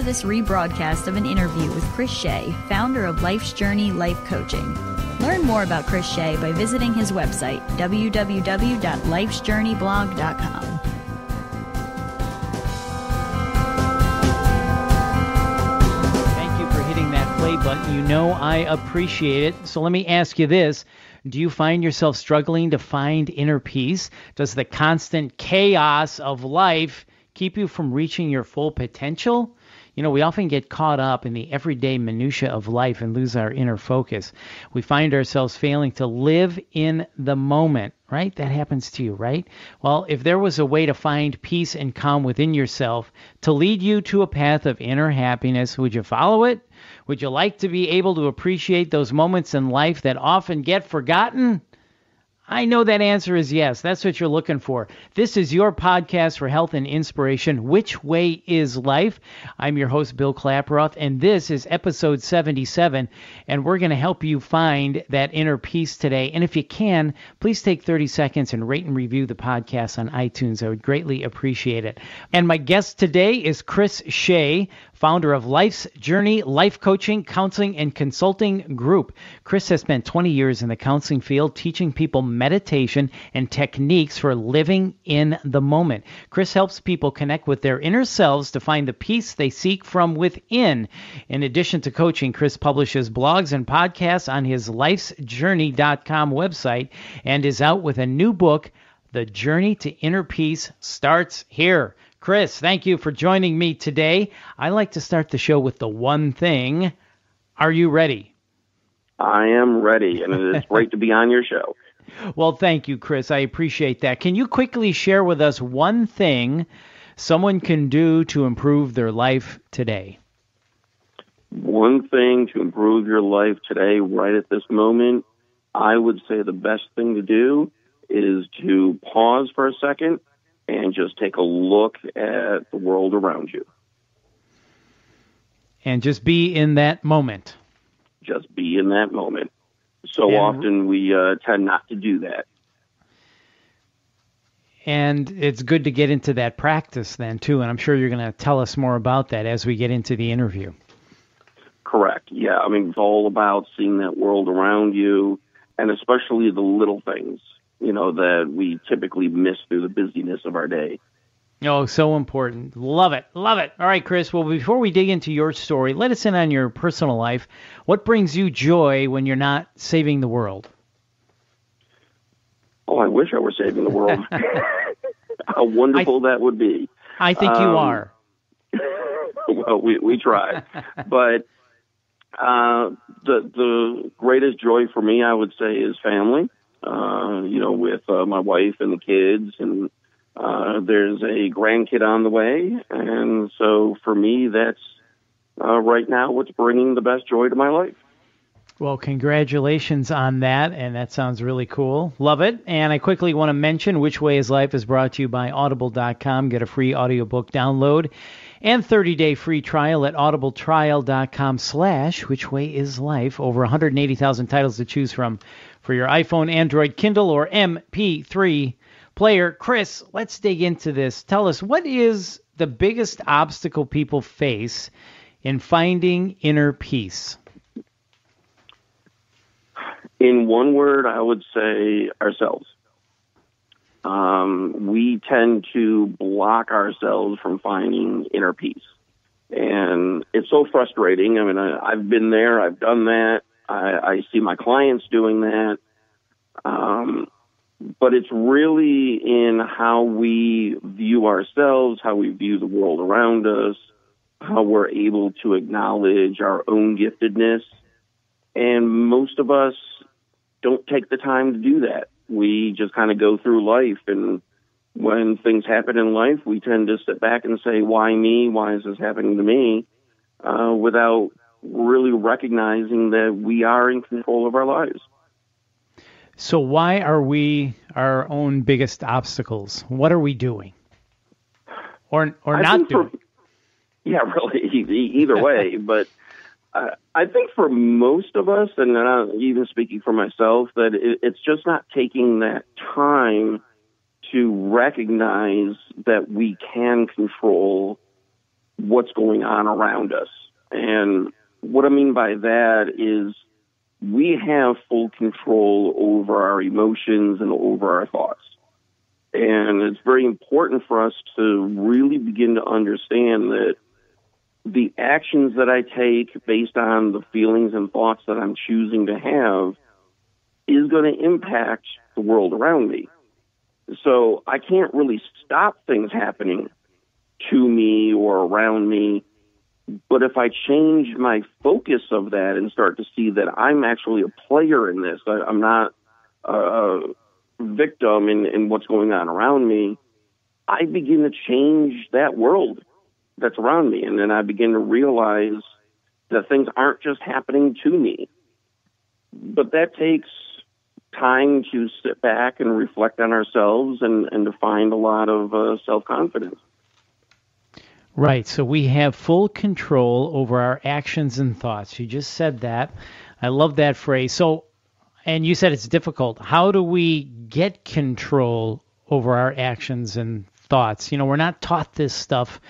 to this rebroadcast of an interview with Chris Shea, founder of Life's Journey Life Coaching. Learn more about Chris Shea by visiting his website, www.lifesjourneyblog.com. Thank you for hitting that play button. You know I appreciate it. So let me ask you this. Do you find yourself struggling to find inner peace? Does the constant chaos of life keep you from reaching your full potential? You know, we often get caught up in the everyday minutia of life and lose our inner focus. We find ourselves failing to live in the moment, right? That happens to you, right? Well, if there was a way to find peace and calm within yourself to lead you to a path of inner happiness, would you follow it? Would you like to be able to appreciate those moments in life that often get forgotten? I know that answer is yes. That's what you're looking for. This is your podcast for health and inspiration. Which way is life? I'm your host, Bill Klaproth, and this is episode 77. And we're going to help you find that inner peace today. And if you can, please take 30 seconds and rate and review the podcast on iTunes. I would greatly appreciate it. And my guest today is Chris Shea, founder of Life's Journey Life Coaching, Counseling, and Consulting Group. Chris has spent 20 years in the counseling field teaching people meditation and techniques for living in the moment. Chris helps people connect with their inner selves to find the peace they seek from within. In addition to coaching, Chris publishes blogs and podcasts on his lifesjourney.com website and is out with a new book. The Journey to Inner Peace starts here. Chris, thank you for joining me today. I like to start the show with the one thing. Are you ready? I am ready, and it is great to be on your show. Well, thank you, Chris. I appreciate that. Can you quickly share with us one thing someone can do to improve their life today? One thing to improve your life today, right at this moment, I would say the best thing to do is to pause for a second and just take a look at the world around you. And just be in that moment. Just be in that moment. So And- often we uh, tend not to do that. And it's good to get into that practice then, too. And I'm sure you're going to tell us more about that as we get into the interview. Correct. Yeah. I mean, it's all about seeing that world around you and especially the little things, you know, that we typically miss through the busyness of our day. Oh, so important. Love it. Love it. All right, Chris. Well, before we dig into your story, let us in on your personal life. What brings you joy when you're not saving the world? Oh, I wish I were saving the world. How wonderful that would be. I think you Um, are. well, we we try, but uh, the the greatest joy for me, I would say, is family. Uh, you know, with uh, my wife and the kids, and uh, there's a grandkid on the way, and so for me, that's uh, right now what's bringing the best joy to my life. Well, congratulations on that, and that sounds really cool. Love it. And I quickly want to mention Which Way is Life is brought to you by Audible.com. Get a free audiobook download and 30-day free trial at audibletrial.com slash Which Way is Life. Over 180,000 titles to choose from for your iPhone, Android, Kindle, or MP3 player. Chris, let's dig into this. Tell us, what is the biggest obstacle people face in finding inner peace? In one word, I would say ourselves. Um, we tend to block ourselves from finding inner peace. And it's so frustrating. I mean, I, I've been there, I've done that. I, I see my clients doing that. Um, but it's really in how we view ourselves, how we view the world around us, how we're able to acknowledge our own giftedness. And most of us don't take the time to do that. We just kind of go through life, and when things happen in life, we tend to sit back and say, "Why me? Why is this happening to me?" Uh, without really recognizing that we are in control of our lives. So why are we our own biggest obstacles? What are we doing? Or or I not think for- doing? yeah, really, either way. but uh, I think for most of us, and uh, even speaking for myself, that it, it's just not taking that time to recognize that we can control what's going on around us. And what I mean by that is we have full control over our emotions and over our thoughts. And it's very important for us to really begin to understand that the actions that I take based on the feelings and thoughts that I'm choosing to have is going to impact the world around me. So I can't really stop things happening to me or around me. But if I change my focus of that and start to see that I'm actually a player in this, I, am not a victim in, in what's going on around me, I begin to change that world that's around me. And then I begin to realize that things aren't just happening to me. But that takes time to sit back and reflect on ourselves and, and to find a lot of uh, self confidence. Right. So we have full control over our actions and thoughts. You just said that. I love that phrase. So, and you said it's difficult. How do we get control over our actions and thoughts? You know, we're not taught this stuff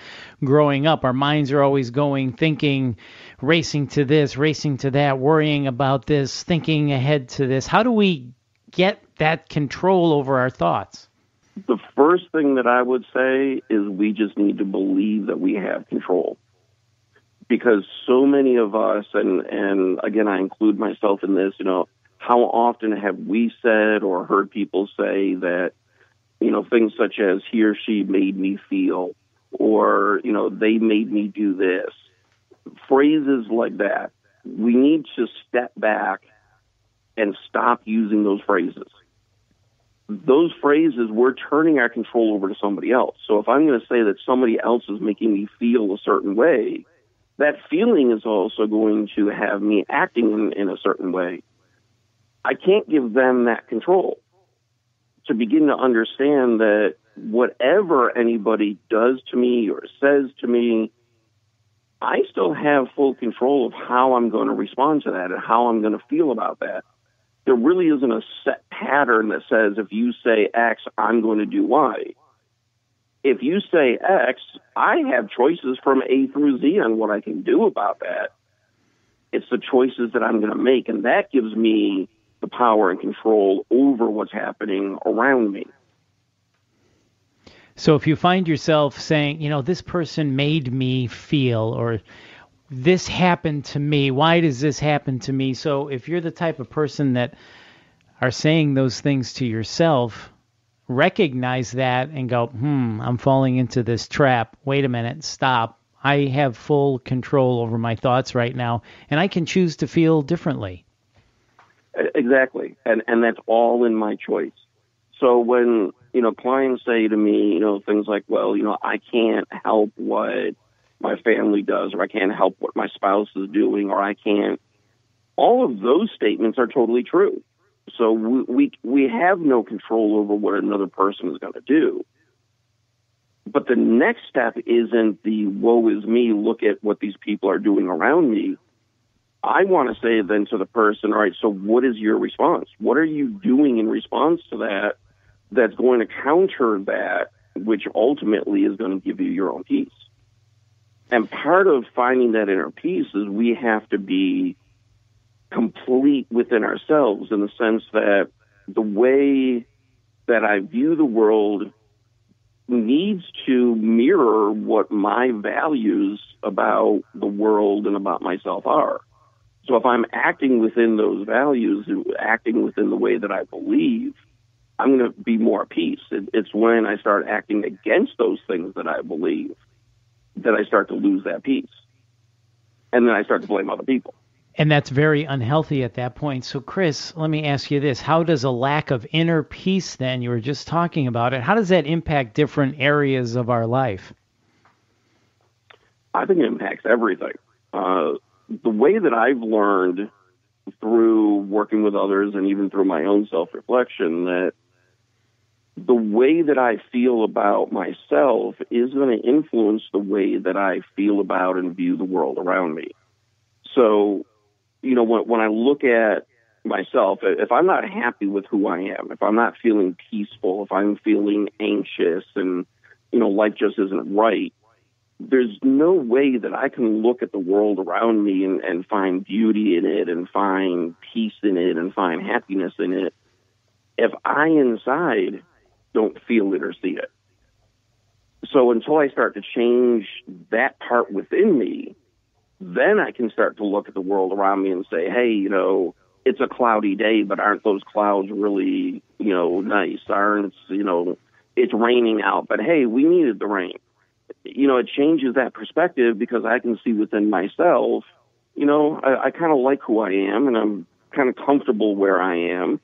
growing up. Our minds are always going, thinking, racing to this, racing to that, worrying about this, thinking ahead to this. How do we get that control over our thoughts? The first thing that I would say is we just need to believe that we have control. Because so many of us, and, and again, I include myself in this, you know, how often have we said or heard people say that, you know, things such as he or she made me feel, or, you know, they made me do this. Phrases like that. We need to step back and stop using those phrases those phrases, we're turning our control over to somebody else. So if I'm going to say that somebody else is making me feel a certain way, that feeling is also going to have me acting in, in a certain way. I can't give them that control. To begin to understand that whatever anybody does to me or says to me, I still have full control of how I'm going to respond to that and how I'm going to feel about that there really isn't a set pattern that says if you say X, I'm going to do Y. If you say X, I have choices from A through Z on what I can do about that. It's the choices that I'm going to make, and that gives me the power and control over what's happening around me. So if you find yourself saying, you know, this person made me feel, or this happened to me. Why does this happen to me? So if you're the type of person that are saying those things to yourself, recognize that and go, hmm, I'm falling into this trap. Wait a minute, stop. I have full control over my thoughts right now, and I can choose to feel differently. Exactly, and and that's all in my choice. So when you know clients say to me, you know, things like, well, you know, I can't help what my family does, or I can't help what my spouse is doing, or I can't. All of those statements are totally true. So we we, we have no control over what another person is going to do. But the next step isn't the woe is me, look at what these people are doing around me. I want to say then to the person, all right, so what is your response? What are you doing in response to that that's going to counter that, which ultimately is going to give you your own peace? And part of finding that inner peace is we have to be complete within ourselves in the sense that the way that I view the world needs to mirror what my values about the world and about myself are. So if I'm acting within those values, acting within the way that I believe, I'm going to be more at peace. It's when I start acting against those things that I believe that I start to lose that peace. And then I start to blame other people. And that's very unhealthy at that point. So, Chris, let me ask you this. How does a lack of inner peace, then, you were just talking about it, how does that impact different areas of our life? I think it impacts everything. Uh, the way that I've learned through working with others and even through my own self reflection that the way that I feel about myself is going to influence the way that I feel about and view the world around me. So, you know, when, when I look at myself, if I'm not happy with who I am, if I'm not feeling peaceful, if I'm feeling anxious and, you know, life just isn't right, there's no way that I can look at the world around me and, and find beauty in it and find peace in it and find happiness in it if I inside don't feel it or see it. So until I start to change that part within me, then I can start to look at the world around me and say, hey, you know, it's a cloudy day, but aren't those clouds really, you know, nice? Aren't, you know, it's raining out, but hey, we needed the rain. You know, it changes that perspective because I can see within myself, you know, I, I kind of like who I am and I'm kind of comfortable where I am.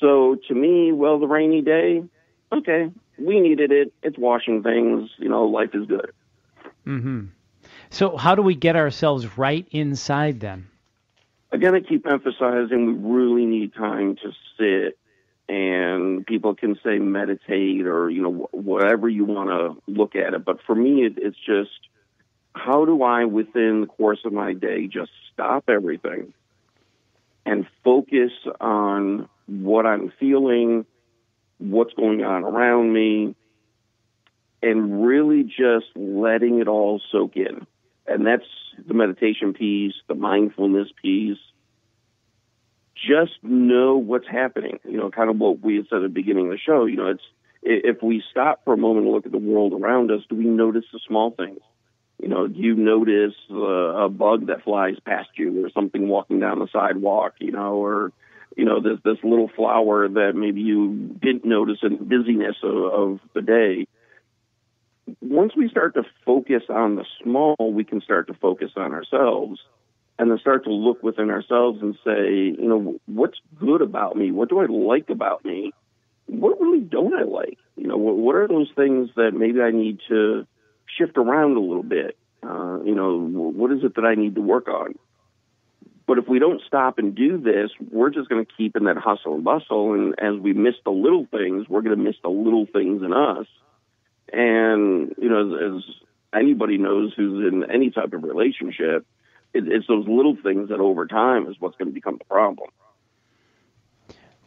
So to me, well, the rainy day, okay, we needed it. It's washing things. You know, life is good. Mm-hmm. So how do we get ourselves right inside then? Again, I keep emphasizing we really need time to sit and people can say meditate or you know whatever you want to look at it but for me it, it's just how do i within the course of my day just stop everything and focus on what i'm feeling what's going on around me and really just letting it all soak in and that's the meditation piece the mindfulness piece just know what's happening. You know, kind of what we had said at the beginning of the show. You know, it's if we stop for a moment and look at the world around us, do we notice the small things? You know, do you notice uh, a bug that flies past you, or something walking down the sidewalk? You know, or you know, this this little flower that maybe you didn't notice in the busyness of, of the day. Once we start to focus on the small, we can start to focus on ourselves and then start to look within ourselves and say, you know, what's good about me? What do I like about me? What really don't I like? You know, what, what are those things that maybe I need to shift around a little bit? Uh, you know, what is it that I need to work on? But if we don't stop and do this, we're just going to keep in that hustle and bustle. And as we miss the little things, we're going to miss the little things in us. And, you know, as anybody knows who's in any type of relationship, it, it's those little things that over time is what's going to become the problem.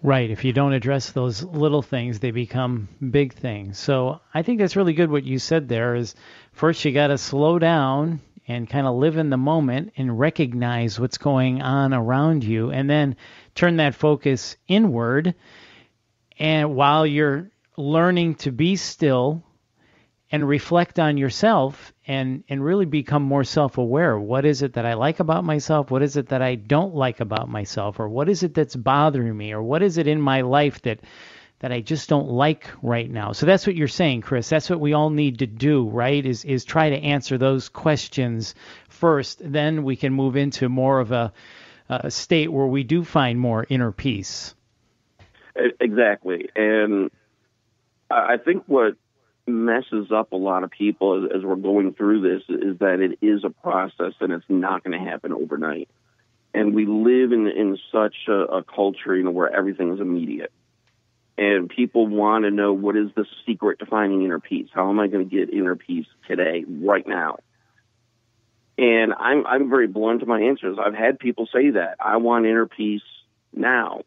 Right. If you don't address those little things, they become big things. So I think that's really good what you said there is first you got to slow down and kind of live in the moment and recognize what's going on around you and then turn that focus inward and while you're learning to be still and reflect on yourself and and really become more self-aware. What is it that I like about myself? What is it that I don't like about myself? Or what is it that's bothering me? Or what is it in my life that that I just don't like right now? So that's what you're saying, Chris. That's what we all need to do, right? Is is try to answer those questions first. Then we can move into more of a, a state where we do find more inner peace. Exactly, and I think what messes up a lot of people as, we're going through this is that it is a process and it's not going to happen overnight. And we live in in such a, a culture, you know, where everything is immediate, and people want to know what is the secret to finding inner peace. How am I going to get inner peace today, right now? And I'm I'm very blunt to my answers. I've had people say that I want inner peace now.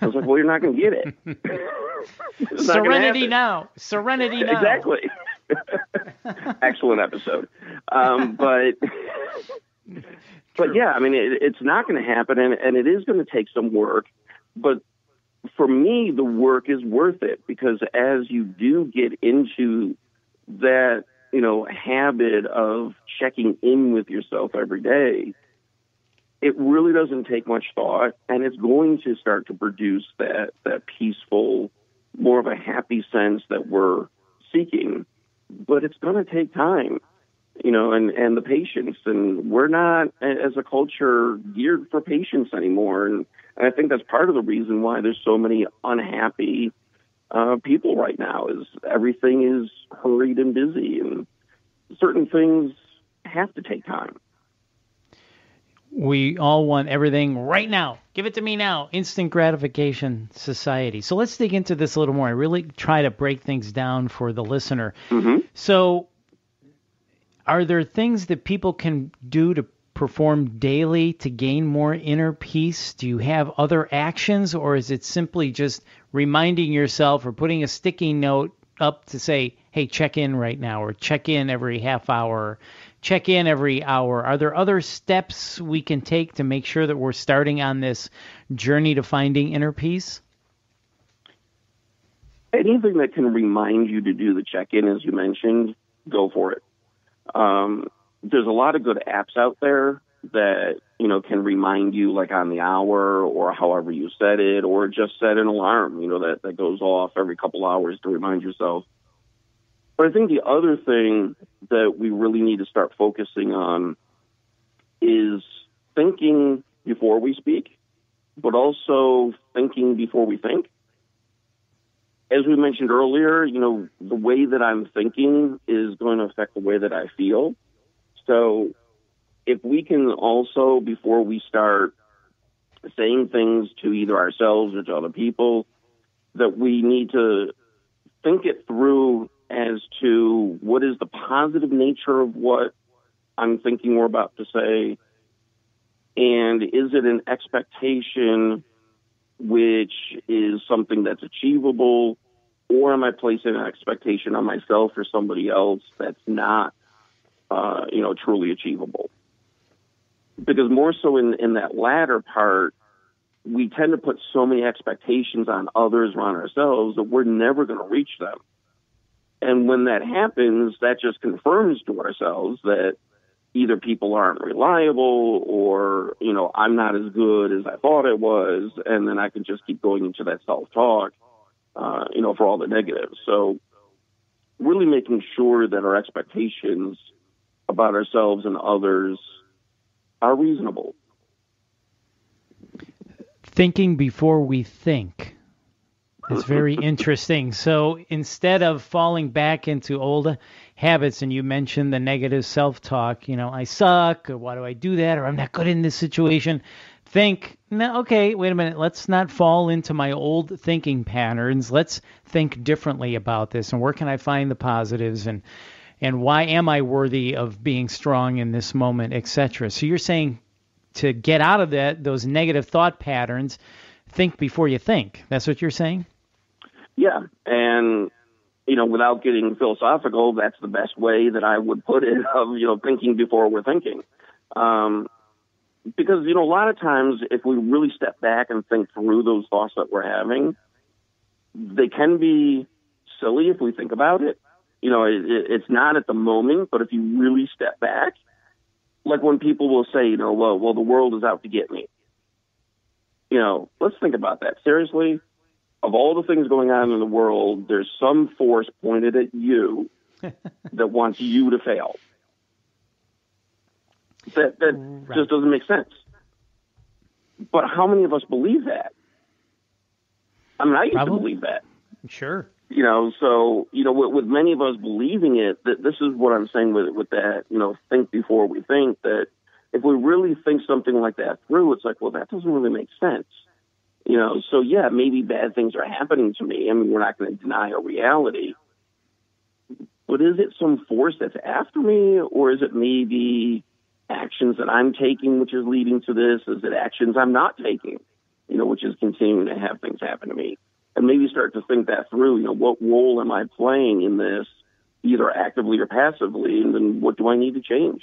I was like, well, you're not going to get it. Serenity now. Serenity now. Exactly. Excellent episode. Um, but but yeah, I mean, it, it's not going to happen, and, and it is going to take some work. But for me, the work is worth it because as you do get into that, you know, habit of checking in with yourself every day, it really doesn't take much thought, and it's going to start to produce that that peaceful, more of a happy sense that we're seeking. But it's going to take time, you know, and and the patience, and we're not as a culture geared for patience anymore, and, and I think that's part of the reason why there's so many unhappy uh, people right now. Is everything is hurried and busy, and certain things have to take time we all want everything right now. Give it to me now. Instant gratification society. So let's dig into this a little more. I really try to break things down for the listener. Mm-hmm. So, are there things that people can do to perform daily to gain more inner peace? Do you have other actions, or is it simply just reminding yourself or putting a sticky note up to say, hey, check in right now, or check in every half hour, check in every hour? Are there other steps we can take to make sure that we're starting on this journey to finding inner peace? Anything that can remind you to do the check in, as you mentioned, go for it. Um, there's a lot of good apps out there that you know can remind you like on the hour or however you set it or just set an alarm you know that that goes off every couple hours to remind yourself. But i think the other thing that we really need to start focusing on is thinking before we speak but also thinking before we think as we mentioned earlier you know the way that i'm thinking is going to affect the way that i feel. So if we can also, before we start saying things to either ourselves or to other people, that we need to think it through as to what is the positive nature of what I'm thinking we're about to say, and is it an expectation which is something that's achievable, or am I placing an expectation on myself or somebody else that's not, uh, you know, truly achievable? because more so in, in that latter part, we tend to put so many expectations on others or on ourselves that we're never going to reach them. And when that happens, that just confirms to ourselves that either people aren't reliable or, you know, I'm not as good as I thought I was. And then I can just keep going into that self talk, uh, you know, for all the negatives. So really making sure that our expectations about ourselves and others are reasonable. Thinking before we think is very interesting. So instead of falling back into old habits, and you mentioned the negative self talk, you know, I suck, or why do I do that, or I'm not good in this situation, think, no, okay, wait a minute, let's not fall into my old thinking patterns. Let's think differently about this, and where can I find the positives? And and why am I worthy of being strong in this moment, etc. So you're saying to get out of that those negative thought patterns, think before you think. That's what you're saying? Yeah, and you know, without getting philosophical, that's the best way that I would put it of, you know, thinking before we're thinking. Um, because, you know, a lot of times if we really step back and think through those thoughts that we're having, they can be silly if we think about it you know, it, it's not at the moment, but if you really step back, like when people will say, you know, well, well, the world is out to get me. You know, let's think about that seriously. Of all the things going on in the world, there's some force pointed at you that wants you to fail. That that right. just doesn't make sense. But how many of us believe that? I mean, I used Probably. to believe that. Sure you know, so you know, with, with many of us believing it, that this is what I'm saying with with that. You know, think before we think. That if we really think something like that through, it's like, well, that doesn't really make sense. You know, so yeah, maybe bad things are happening to me. I mean, we're not going to deny a reality. But is it some force that's after me, or is it maybe actions that I'm taking which is leading to this? Is it actions I'm not taking, you know, which is continuing to have things happen to me? and maybe start to think that through. You know, what role am I playing in this, either actively or passively, and then what do I need to change?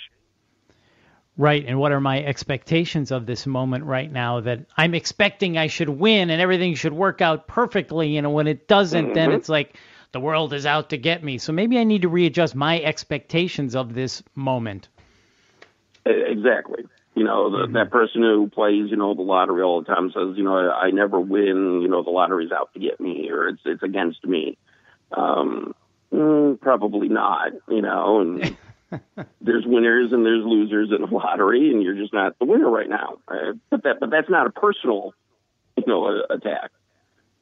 Right, and what are my expectations of this moment right now that I'm expecting I should win and everything should work out perfectly, you know, when it doesn't mm-hmm. then it's like the world is out to get me. So maybe I need to readjust my expectations of this moment. Exactly. You know, the, mm-hmm. that person who plays, you know, the lottery all the time says, you know, I, I never win. You know, the lottery's out to get me, or it's it's against me. Um, mm, probably not. You know, and there's winners and there's losers in the lottery, and you're just not the winner right now. Uh, but that, but that's not a personal, you know, attack.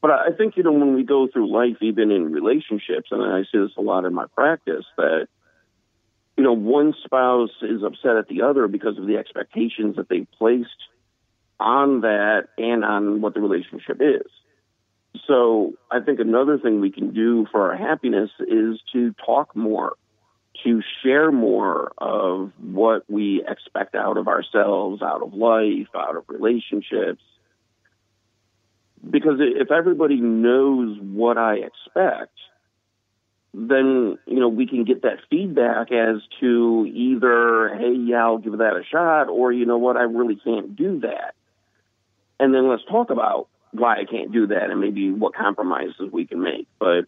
But I think you know when we go through life, even in relationships, and I see this a lot in my practice, that you know, one spouse is upset at the other because of the expectations that they placed on that and on what the relationship is. So I think another thing we can do for our happiness is to talk more, to share more of what we expect out of ourselves, out of life, out of relationships. Because if everybody knows what I expect, then you know we can get that feedback as to either hey yeah I'll give that a shot or you know what I really can't do that and then let's talk about why I can't do that and maybe what compromises we can make but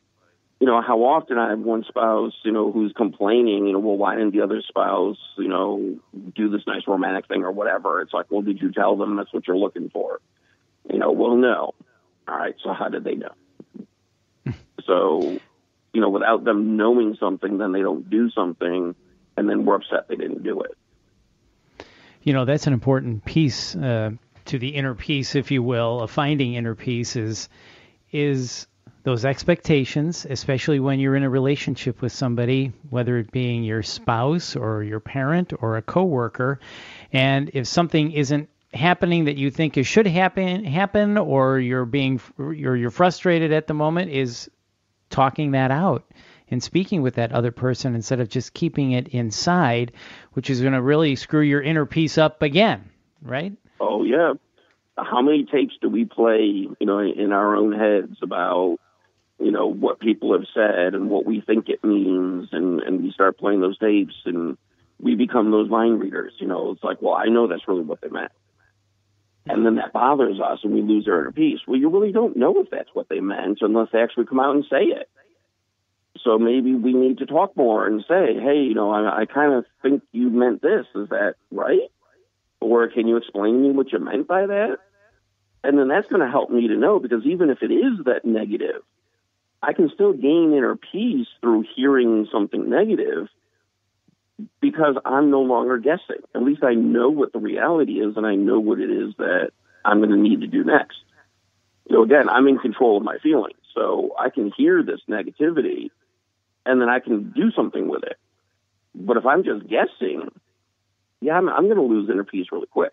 you know how often I have one spouse you know who's complaining you know well why didn't the other spouse you know do this nice romantic thing or whatever? It's like well did you tell them that's what you're looking for? You know well no. All right so how did they know? So you know, without them knowing something, then they don't do something, and then we're upset they didn't do it. You know, that's an important piece uh, to the inner peace, if you will, of finding inner peace is is those expectations, especially when you're in a relationship with somebody, whether it being your spouse or your parent or a coworker, and if something isn't happening that you think it should happen happen or you're being you're you're frustrated at the moment is talking that out and speaking with that other person instead of just keeping it inside, which is going to really screw your inner peace up again, right? Oh yeah. How many tapes do we play, you know, in our own heads about, you know, what people have said and what we think it means, and and we start playing those tapes and we become those mind readers. You know, it's like, well, I know that's really what they meant. And then that bothers us and we lose our inner peace. Well, you really don't know if that's what they meant unless they actually come out and say it. So maybe we need to talk more and say, hey, you know, I, I kind of think you meant this. Is that right? Or can you explain to me what you meant by that? And then that's going to help me to know because even if it is that negative, I can still gain inner peace through hearing something negative because I'm no longer guessing. At least I know what the reality is and I know what it is that I'm going to need to do next. Know, again, I'm in control of my feelings. So I can hear this negativity and then I can do something with it. But if I'm just guessing, yeah, I'm, I'm going to lose inner peace really quick.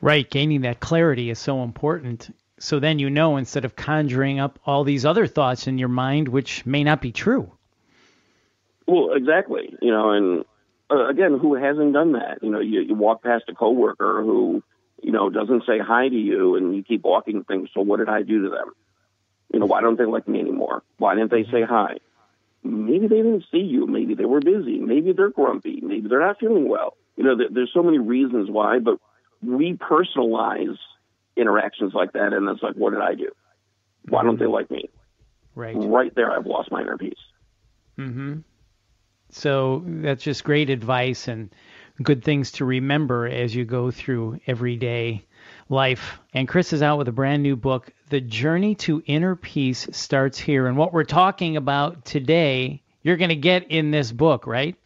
Right. Gaining that clarity is so important. So then you know instead of conjuring up all these other thoughts in your mind, which may not be true. Well, exactly. You know, and uh, again, who hasn't done that? You know, you, you walk past a coworker who, you know, doesn't say hi to you, and you keep walking things. So what did I do to them? You know, why don't they like me anymore? Why didn't they say hi? Maybe they didn't see you. Maybe they were busy. Maybe they're grumpy. Maybe they're not feeling well. You know, there, there's so many reasons why, but we personalize interactions like that, and it's like, what did I do? Why don't they like me? Right. Right there, I've lost my inner peace. Mm-hmm. So that's just great advice and good things to remember as you go through everyday life. And Chris is out with a brand new book, The Journey to Inner Peace Starts Here. And what we're talking about today, you're going to get in this book, right?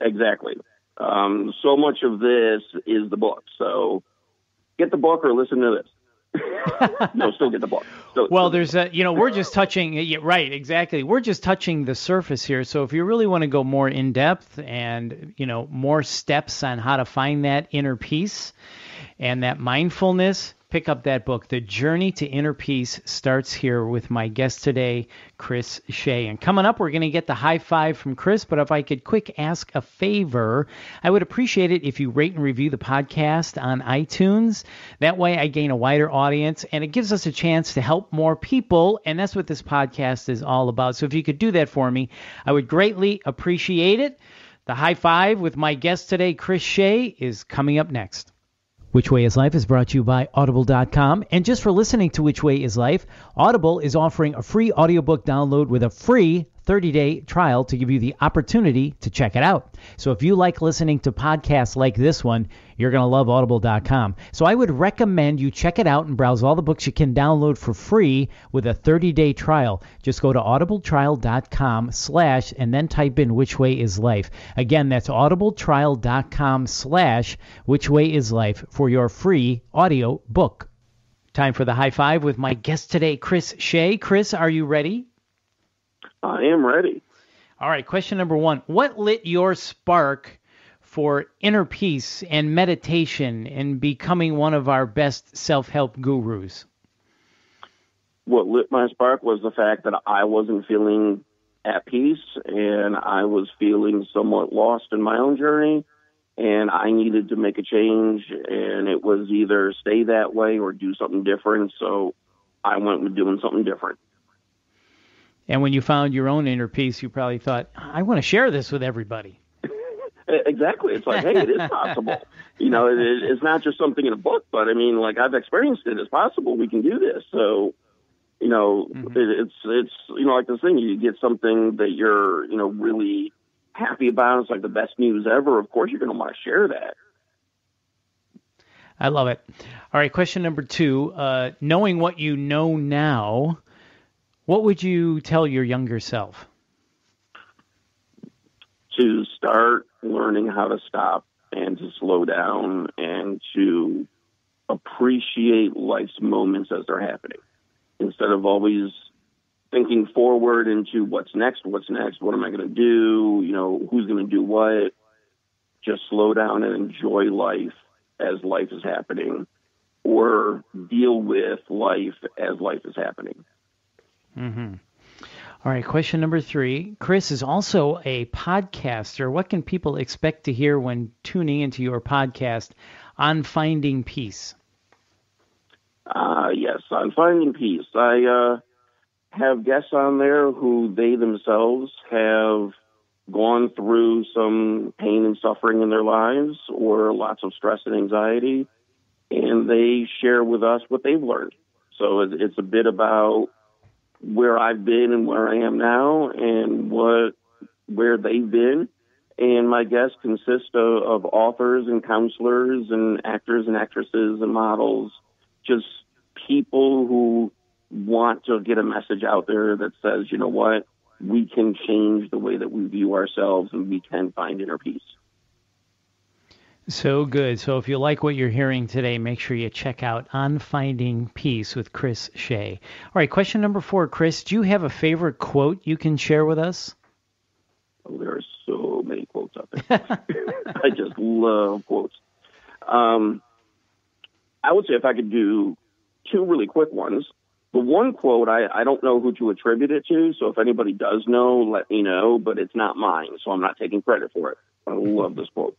Exactly. Um, so much of this is the book. So get the book or listen to this. no, still get the book. Still, well, there's a, you know, we're just touching, yeah, right, exactly. We're just touching the surface here. So if you really want to go more in depth and, you know, more steps on how to find that inner peace and that mindfulness, pick up that book. The Journey to Inner Peace starts here with my guest today, Chris Shea. And coming up, we're going to get the high five from Chris. But if I could quick ask a favor, I would appreciate it if you rate and review the podcast on iTunes. That way, I gain a wider audience and it gives us a chance to help more people. And that's what this podcast is all about. So if you could do that for me, I would greatly appreciate it. The high five with my guest today, Chris Shea, is coming up next. Which Way is Life is brought to you by Audible.com. And just for listening to Which Way is Life, Audible is offering a free audiobook download with a free 30 day trial to give you the opportunity to check it out. So if you like listening to podcasts like this one, you're going to love audible.com. So I would recommend you check it out and browse all the books you can download for free with a 30 day trial. Just go to audibletrial.com slash and then type in which way is life. Again, that's audibletrial.com slash which way is life for your free audio book. Time for the high five with my guest today, Chris Shea. Chris, are you ready? I am ready. All right, question number one. What lit your spark for inner peace and meditation and becoming one of our best self help gurus? What lit my spark was the fact that I wasn't feeling at peace and I was feeling somewhat lost in my own journey and I needed to make a change and it was either stay that way or do something different. So I went with doing something different. And when you found your own inner peace, you probably thought, I want to share this with everybody. exactly. It's like, hey, it is possible. you know, it, it's not just something in a book, but I mean, like I've experienced it. It's possible. We can do this. So, you know, mm-hmm. it, it's it's you know like this thing. You get something that you're you know really happy about. It's like the best news ever. Of course, you're going to want to share that. I love it. All right, question number two. Uh, knowing what you know now, what would you tell your younger self? To start learning how to stop and to slow down and to appreciate life's moments as they're happening instead of always thinking forward into what's next, what's next, what am I going to do, you know, who's going to do what. Just slow down and enjoy life as life is happening or deal with life as life is happening. Mm-hmm. All right, question number three. Chris is also a podcaster. What can people expect to hear when tuning into your podcast on finding peace? Uh, yes, on finding peace. I uh, have guests on there who they themselves have gone through some pain and suffering in their lives or lots of stress and anxiety, and they share with us what they've learned. So it's a bit about where I've been and where I am now and what where they've been. And my guests consist of, of authors and counselors and actors and actresses and models, just people who want to get a message out there that says, you know what, we can change the way that we view ourselves and we can find inner peace. So good. So if you like what you're hearing today, make sure you check out On Finding Peace with Chris Shea. All right, question number four, Chris. Do you have a favorite quote you can share with us? Oh, there are so many quotes out there. I just love quotes. Um, I would say if I could do two really quick ones. The one quote, I, I don't know who to attribute it to, so if anybody does know, let me know, but it's not mine, so I'm not taking credit for it. I love this quote.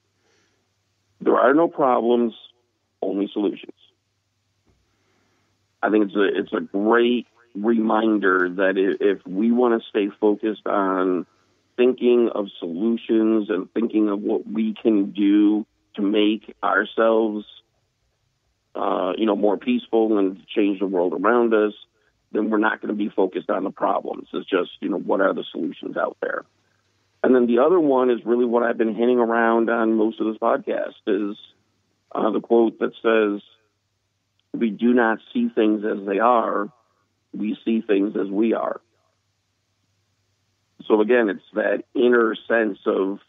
There are no problems, only solutions. I think it's a it's a great reminder that if we want to stay focused on thinking of solutions and thinking of what we can do to make ourselves uh, you know, more peaceful and change the world around us, then we're not going to be focused on the problems. It's just, you know, what are the solutions out there? And then the other one is really what I've been hinting around on most of this podcast is uh, the quote that says, we do not see things as they are, we see things as we are. So again, it's that inner sense of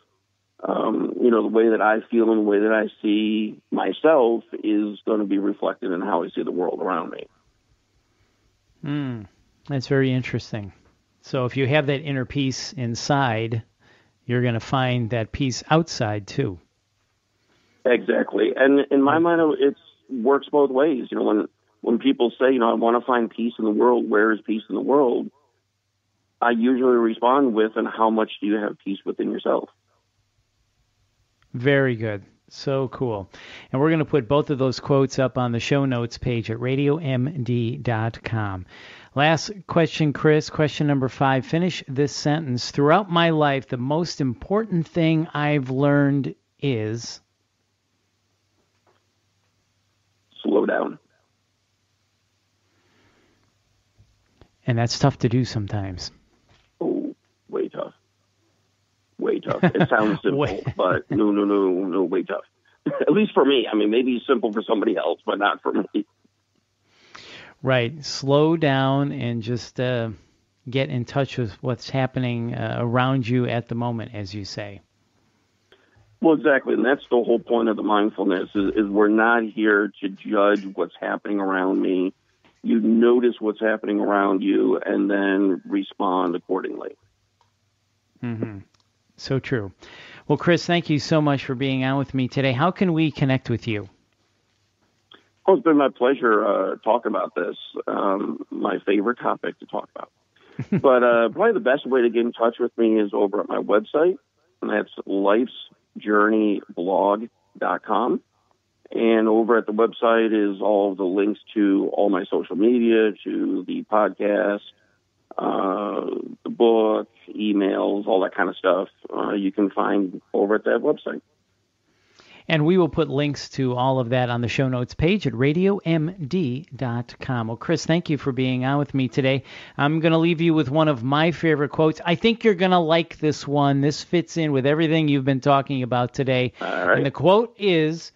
um, you know, the way that I feel and the way that I see myself is going to be reflected in how I see the world around me. Hmm, that's very interesting. So if you have that inner peace inside, you're going to find that peace outside too. Exactly, and in my mind, it works both ways. You know, when when people say, you know, I want to find peace in the world, where is peace in the world? I usually respond with, and how much do you have peace within yourself? Very good. So cool. And we're going to put both of those quotes up on the show notes page at radiomd.com. Last question, Chris. Question number five. Finish this sentence. Throughout my life, the most important thing I've learned is. Slow down. And that's tough to do sometimes. Oh, way tough. Way tough. It sounds simple, but no, no, no, no, way tough. At least for me. I mean, maybe simple for somebody else, but not for me. Right. Slow down and just uh, get in touch with what's happening uh, around you at the moment, as you say. Well, exactly, and that's the whole point of the mindfulness is, is we're not here to judge what's happening around me. You notice what's happening around you and then respond accordingly. Mm-hmm. So true. Well, Chris, thank you so much for being on with me today. How can we connect with you? Oh, it's been my pleasure uh, talking about this. Um, my favorite topic to talk about. but uh, probably the best way to get in touch with me is over at my website, and that's lifesjourneyblog.com. And over at the website is all the links to all my social media, to the podcast, uh, the book, emails, all that kind of stuff, uh, you can find over at that website. And we will put links to all of that on the show notes page at radiomd.com. Well, Chris, thank you for being on with me today. I'm going to leave you with one of my favorite quotes. I think you're going to like this one. This fits in with everything you've been talking about today. And the quote is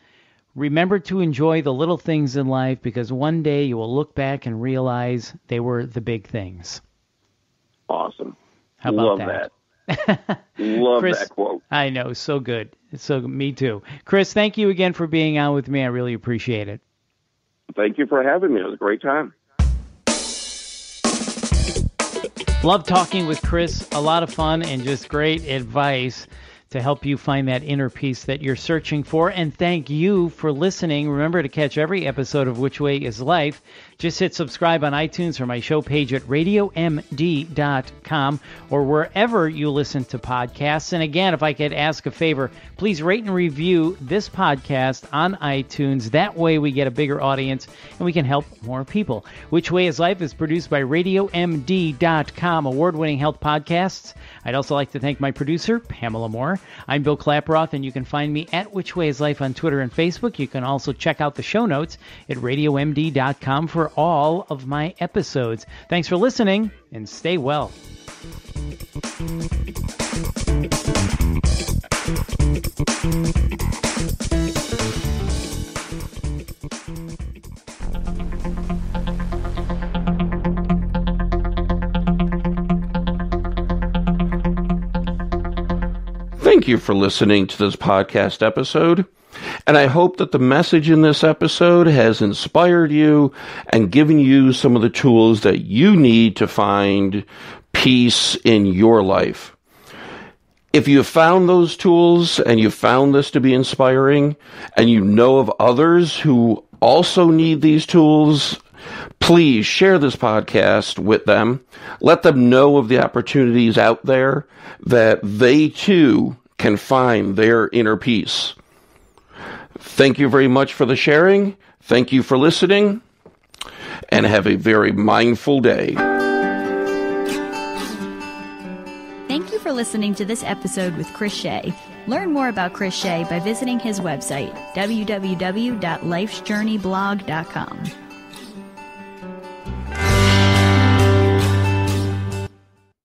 Remember to enjoy the little things in life because one day you will look back and realize they were the big things. Awesome. How about Love that? that. Love Chris, that quote. I know, so good. So me too. Chris, thank you again for being on with me. I really appreciate it. Thank you for having me. It was a great time. Love talking with Chris. A lot of fun and just great advice to help you find that inner peace that you're searching for. And thank you for listening. Remember to catch every episode of Which Way is Life. Just hit subscribe on iTunes or my show page at radiomd.com or wherever you listen to podcasts. And again, if I could ask a favor, please rate and review this podcast on iTunes. That way we get a bigger audience and we can help more people. Which Way is Life is produced by radiomd.com, award winning health podcasts. I'd also like to thank my producer, Pamela Moore. I'm Bill Klaproth, and you can find me at Which Way is Life on Twitter and Facebook. You can also check out the show notes at radiomd.com for all of my episodes. Thanks for listening and stay well. Thank you for listening to this podcast episode. And I hope that the message in this episode has inspired you and given you some of the tools that you need to find peace in your life. If you have found those tools and you found this to be inspiring and you know of others who also need these tools, please share this podcast with them. Let them know of the opportunities out there that they too can find their inner peace. Thank you very much for the sharing. Thank you for listening and have a very mindful day. Thank you for listening to this episode with Chris Shea. Learn more about Chris Shea by visiting his website, www.lifesjourneyblog.com.